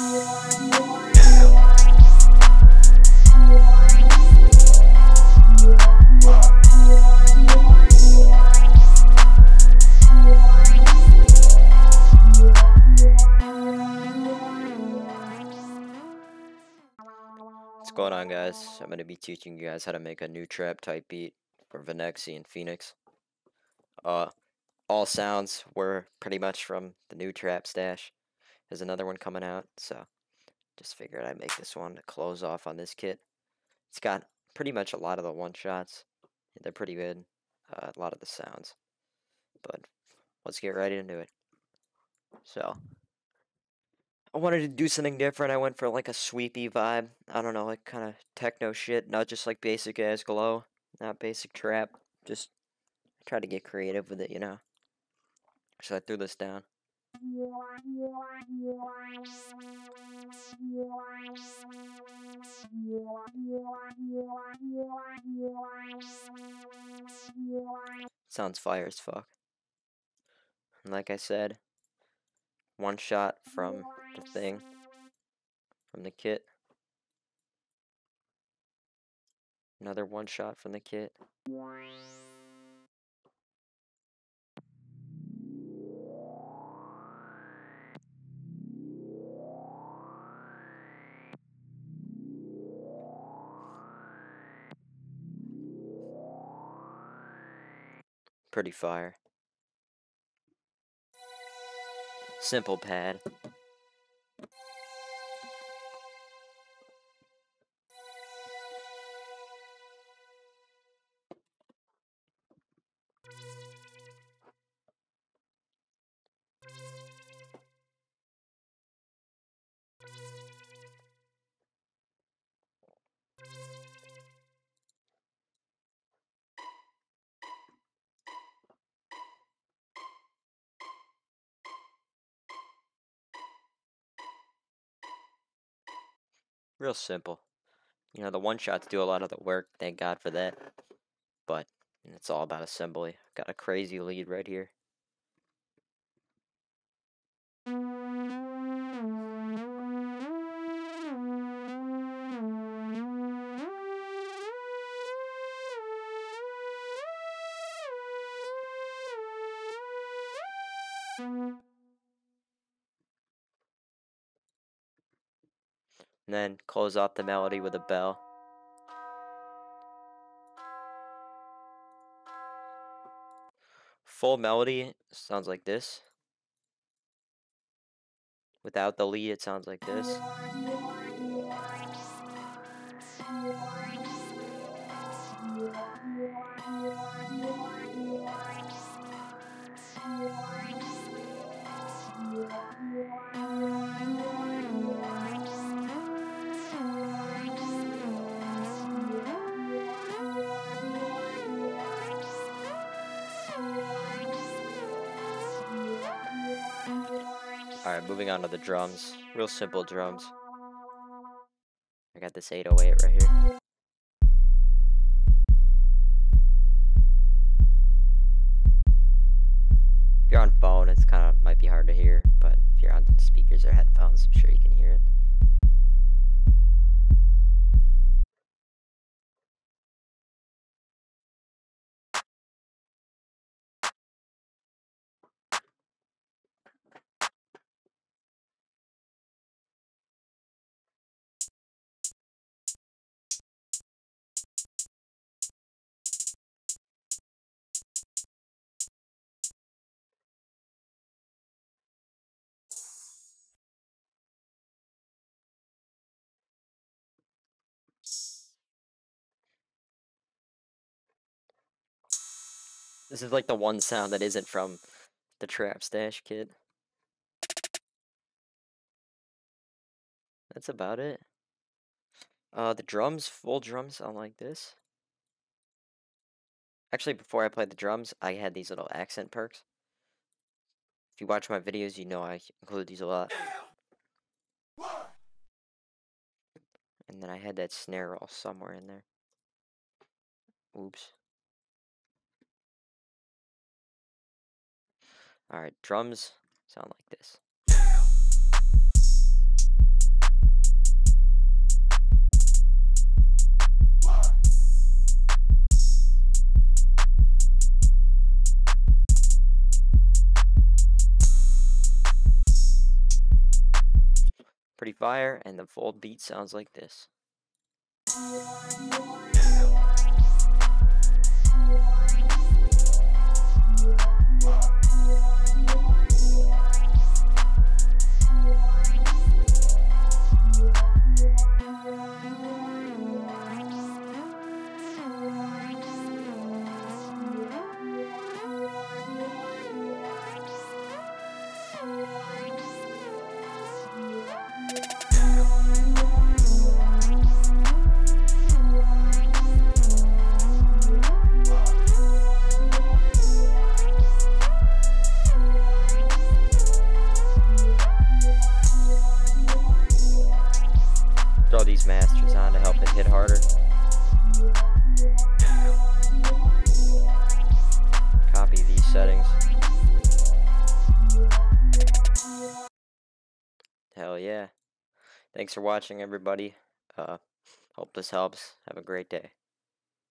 What's going on guys? I'm going to be teaching you guys how to make a new trap type beat for Venexxi and Phoenix. Uh, all sounds were pretty much from the new trap stash. There's another one coming out, so just figured I'd make this one to close off on this kit. It's got pretty much a lot of the one shots. They're pretty good. Uh, a lot of the sounds. But let's get right into it. So, I wanted to do something different. I went for like a sweepy vibe. I don't know, like kind of techno shit, not just like basic ass glow, not basic trap. Just try to get creative with it, you know. So I threw this down. Sounds fire as fuck. And like I said, one shot from the thing, from the kit. Another one shot from the kit. Pretty fire. Simple pad. Real simple. You know, the one shots do a lot of the work, thank God for that. But it's all about assembly. Got a crazy lead right here. And then close off the melody with a bell. Full melody sounds like this. Without the lead, it sounds like this. Alright, moving on to the drums. Real simple drums. I got this 808 right here. If you're on phone, it's kind of might be hard to hear, but if you're on speakers or headphones, I'm sure you can hear it. This is like the one sound that isn't from the Trap Stash kit. That's about it. Uh, the drums, full drums sound like this. Actually, before I played the drums, I had these little accent perks. If you watch my videos, you know I include these a lot. And then I had that snare roll somewhere in there. Oops. Alright, drums sound like this. Pretty fire, and the full beat sounds like this. Masters on to help it hit harder. Copy these settings. Hell yeah. Thanks for watching everybody. Uh, hope this helps. Have a great day.